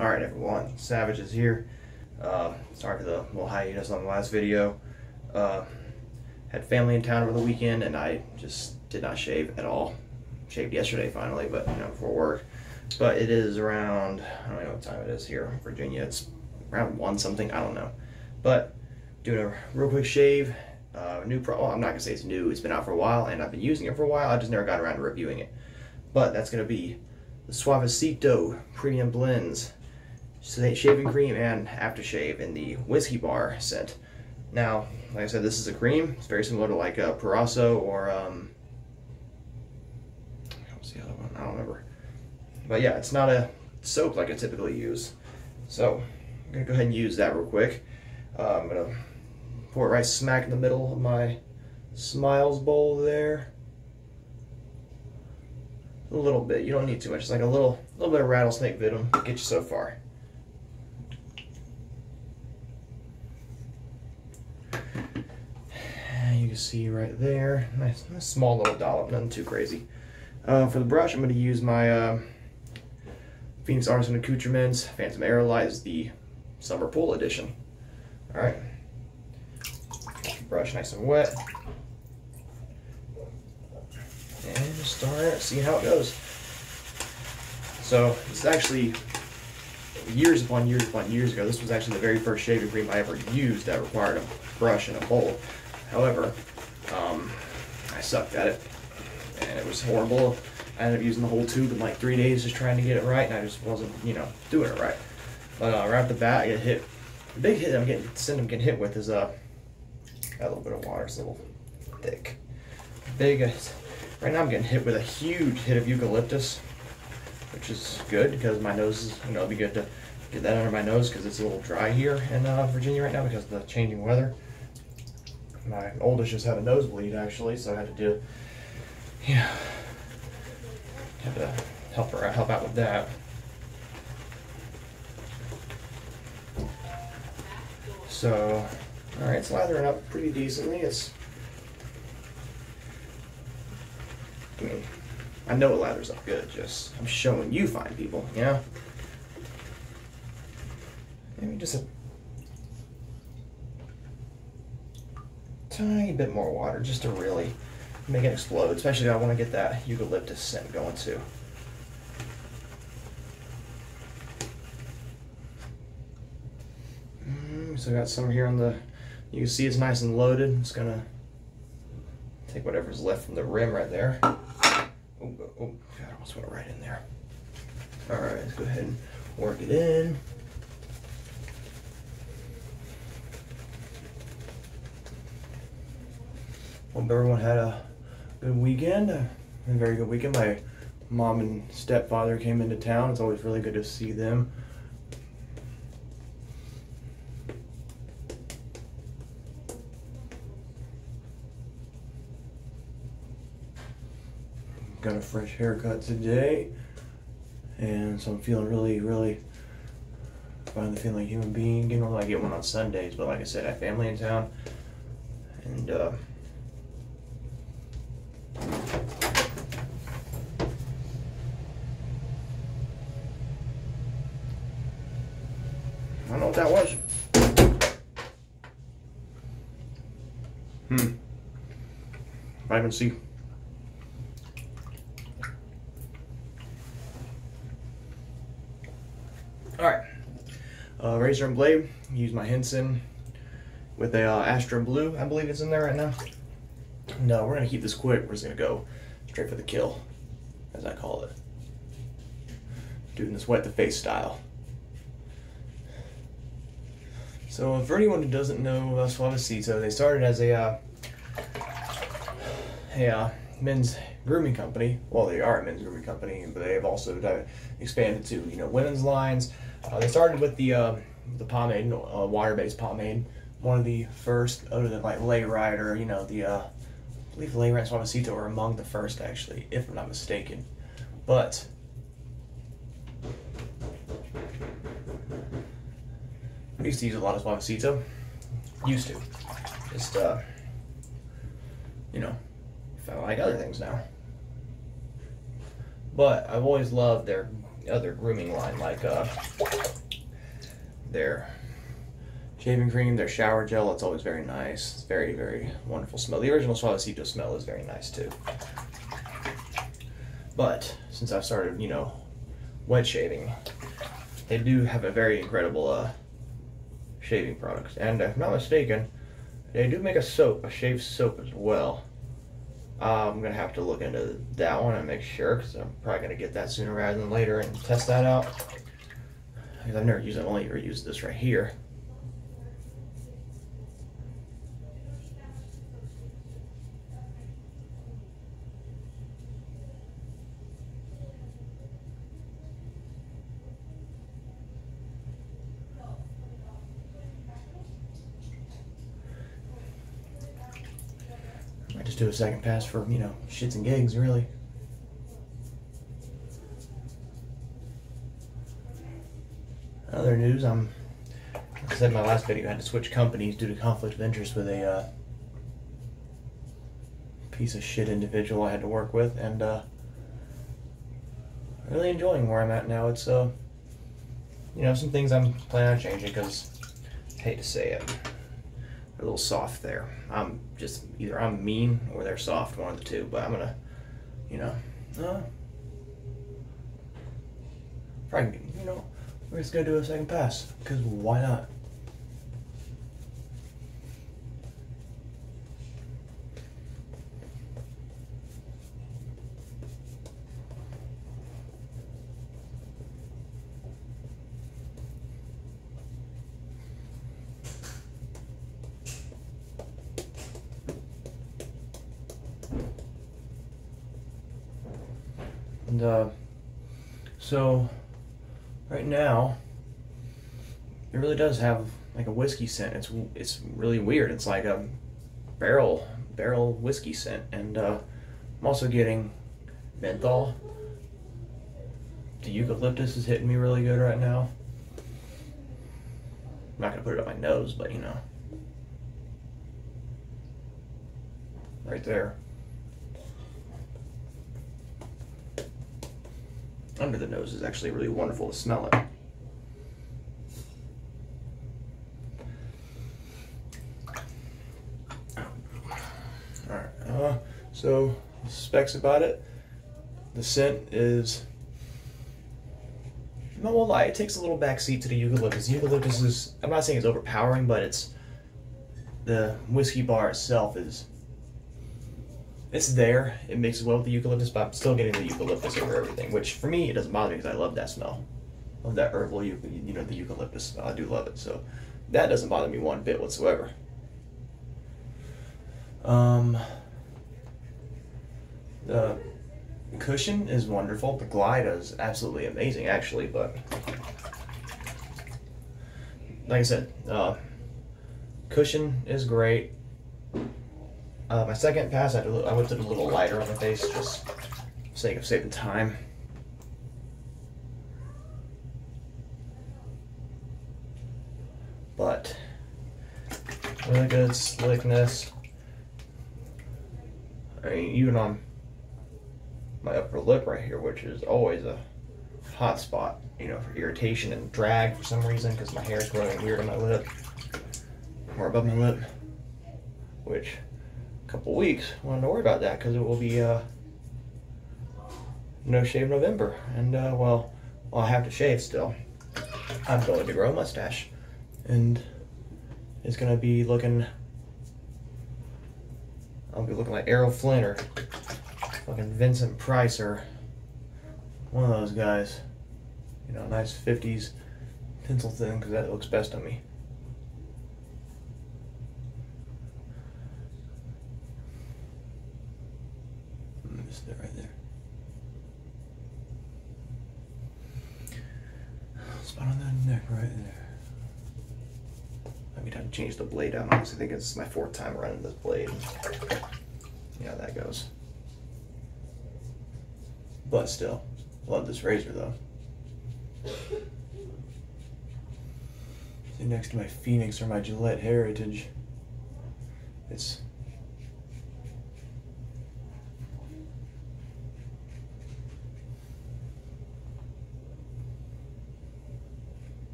Alright everyone, Savage is here. Uh, sorry for the little hiatus on the last video. Uh, had family in town over the weekend and I just did not shave at all. Shaved yesterday finally, but you know, before work. But it is around, I don't know what time it is here in Virginia. It's around 1 something, I don't know. But doing a real quick shave. Uh, new pro, well, I'm not gonna say it's new, it's been out for a while and I've been using it for a while. I just never got around to reviewing it. But that's gonna be the Suavecito Premium Blends shaving cream and aftershave in the whiskey bar scent. Now, like I said, this is a cream. It's very similar to like a Proraso or um, what's the other one? I don't remember. But yeah, it's not a soap like I typically use. So I'm gonna go ahead and use that real quick. Uh, I'm gonna pour it right smack in the middle of my Smiles bowl there. A little bit. You don't need too much. It's like a little, little bit of rattlesnake venom get you so far. You see right there, nice, nice small little dollop, nothing too crazy. Uh, for the brush, I'm going to use my uh, Phoenix Artisan Accoutrements Phantom Aerolite is the Summer Pool Edition. All right, brush nice and wet. And start seeing how it goes. So it's actually years upon years upon years ago. This was actually the very first shaving cream I ever used that required a brush and a bowl. However, um, I sucked at it, and it was horrible. I ended up using the whole tube in like three days just trying to get it right, and I just wasn't, you know, doing it right. But uh, right off the bat, I get hit. The big hit I'm getting, I'm getting hit with is uh, a little bit of water, it's a little thick. Big, uh, right now I'm getting hit with a huge hit of eucalyptus, which is good because my nose is, you know, it'll be good to get that under my nose because it's a little dry here in uh, Virginia right now because of the changing weather my oldest just had a nosebleed actually, so I had to do, yeah, had to help her help out with that. So, all right, it's lathering up pretty decently. It's, I mean, I know it lathers up good. Just I'm showing you fine people, you know. Maybe just a tiny bit more water just to really make it explode, especially if I want to get that eucalyptus scent going too. Mm, so I got some here on the, you can see it's nice and loaded. It's gonna take whatever's left from the rim right there. Oh, oh, oh I almost went right in there. All right, let's go ahead and work it in. Hope everyone had a good weekend. A very good weekend. My mom and stepfather came into town. It's always really good to see them. Got a fresh haircut today. And so I'm feeling really, really finally feeling like a human being. You know, I get one on Sundays, but like I said, I have family in town. And uh I don't know what that was. Hmm. Vitamin C. Alright. Uh, razor and blade. Use my Henson with a uh, Astra Blue. I believe it's in there right now. No, we're going to keep this quick. We're just going to go straight for the kill, as I call it. Doing this wet the face style. So for anyone who doesn't know uh, Suavecito, they started as a, uh, a uh, men's grooming company. Well, they are a men's grooming company, but they have also expanded to you know women's lines. Uh, they started with the uh, the pomade, uh, water-based pomade, one of the first, other than like Layrite, you know the uh, I believe Layrite and Suavecito were among the first actually, if I'm not mistaken. But I used to use a lot of Suavecito. Used to. Just, uh, you know, felt like other things now. But I've always loved their other grooming line, like uh, their shaving cream, their shower gel. It's always very nice. It's very, very wonderful smell. The original Suavecito smell is very nice too. But since I've started, you know, wet shaving, they do have a very incredible uh, shaving products. And if not mistaken, they do make a soap, a shave soap as well. Uh, I'm gonna have to look into that one and make sure because I'm probably gonna get that sooner rather than later and test that out. I've never used it, I've only ever used this right here. Do a second pass for, you know, shits and gigs, really. Other news, I'm, like I said in my last video, I had to switch companies due to conflict of interest with a uh, piece of shit individual I had to work with, and uh, really enjoying where I'm at now. It's, uh, you know, some things I'm planning on changing because, hate to say it, a little soft there. I'm just either I'm mean or they're soft, one of the two. But I'm gonna, you know, uh, probably, you know, we're just gonna do a second pass because why not? And uh, so, right now, it really does have like a whiskey scent. It's it's really weird. It's like a barrel barrel whiskey scent, and uh, I'm also getting menthol. The eucalyptus is hitting me really good right now. I'm not gonna put it up my nose, but you know, right there. Under the nose is actually really wonderful to smell it. Alright, uh, so specs about it. The scent is no will lie, it takes a little backseat to the eucalyptus. Eucalyptus is I'm not saying it's overpowering, but it's the whiskey bar itself is it's there. It mixes well with the eucalyptus, but I'm still getting the eucalyptus over everything. Which for me, it doesn't bother me because I love that smell. Love that herbal, you know, the eucalyptus smell. I do love it. So that doesn't bother me one bit whatsoever. Um, the cushion is wonderful. The glide is absolutely amazing, actually. But like I said, uh, cushion is great. Uh, my second pass, I, I whipped it a little lighter on the face, just sake of saving time. But, really good slickness. I mean, even on my upper lip right here, which is always a hot spot, you know, for irritation and drag for some reason, because my hair is growing weird on my lip, or above my lip, which couple weeks. I Wanted to worry about that because it will be uh, no shave November, and uh, well, well, I have to shave still. I'm going to grow a mustache, and it's gonna be looking. I'll be looking like Errol Flynn or fucking Vincent Price or one of those guys. You know, nice 50s pencil thin because that looks best on me. Just it right there. Spot on that neck right there. I mean, I change the blade out. Honestly, I think it's my fourth time running this blade. Yeah, that goes. But still, love this razor though. See, next to my Phoenix or my Gillette Heritage, it's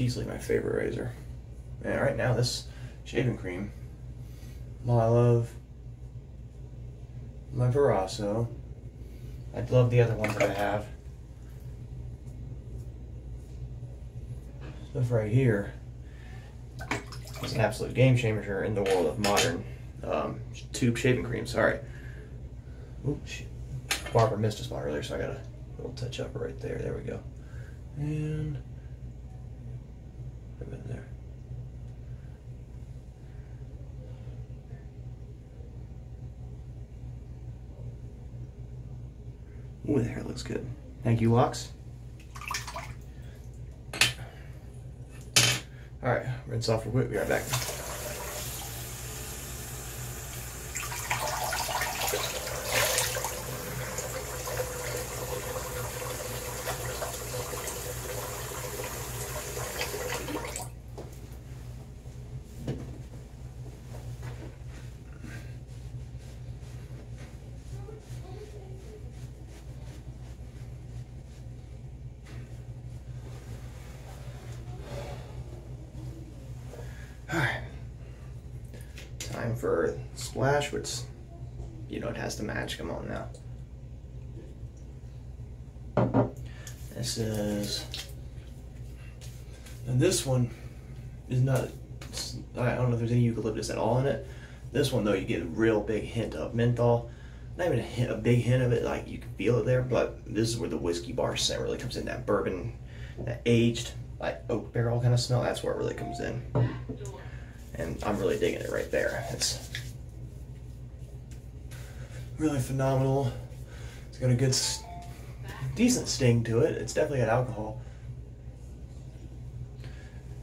Easily my favorite razor. And right now, this shaving cream, well, I love, my Proraso. I'd love the other ones that I have. Stuff right here is an absolute game changer in the world of modern um, tube shaving cream. Sorry. Oops. Barbara missed a spot earlier, so I got a little touch up right there. There we go. And right there. Ooh, the hair looks good. Thank you, Locks. All right, rinse off real quick. Be right back. Alright. Time for splash, which you know it has to match. Come on now. This is and this one is not I don't know if there's any eucalyptus at all in it. This one though you get a real big hint of menthol. Not even a, hint, a big hint of it, like you can feel it there, but this is where the whiskey bar scent really comes in. That bourbon, that aged like oak barrel kind of smell. That's where it really comes in, and I'm really digging it right there. It's really phenomenal. It's got a good, decent sting to it. It's definitely got alcohol.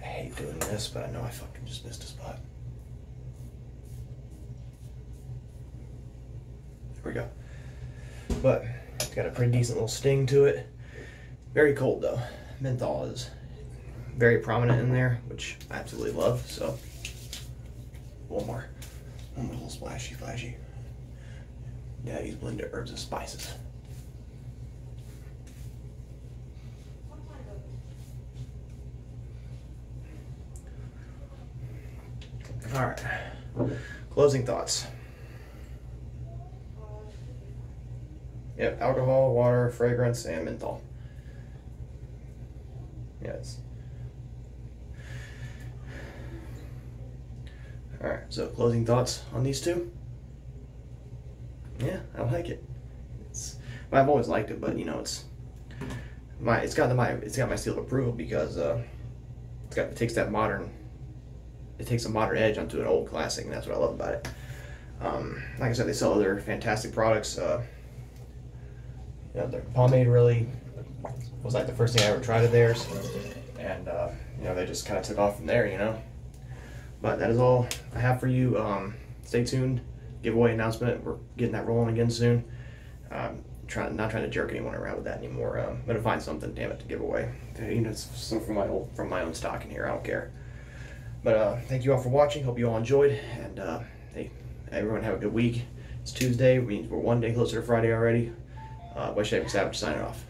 I hate doing this, but I know I fucking just missed a spot. There we go. But it's got a pretty decent little sting to it. Very cold though. Menthol is very prominent in there, which I absolutely love. So, one more, one little splashy flashy. Daddy's blended herbs and spices. All right, closing thoughts. Yep, alcohol, water, fragrance, and menthol. Yes. All right. So closing thoughts on these two. Yeah, I like it. It's, well, I've always liked it, but you know, it's my it's got the my it's got my seal of approval because uh, it's got it takes that modern it takes a modern edge onto an old classic, and that's what I love about it. Um, like I said, they sell other fantastic products. Uh, you know, their pomade really was like the first thing I ever tried of theirs, and uh, you know they just kind of took off from there. You know, but that is all I have for you. Um, stay tuned. Giveaway announcement. We're getting that rolling again soon. Um, trying not trying to jerk anyone around with that anymore. Um, I'm gonna find something, damn it, to give away. You know, some from my old from my own stock in here. I don't care. But uh, thank you all for watching. Hope you all enjoyed. And uh, hey, everyone have a good week. It's Tuesday. Means we're one day closer to Friday already. Uh, West Savage signing off.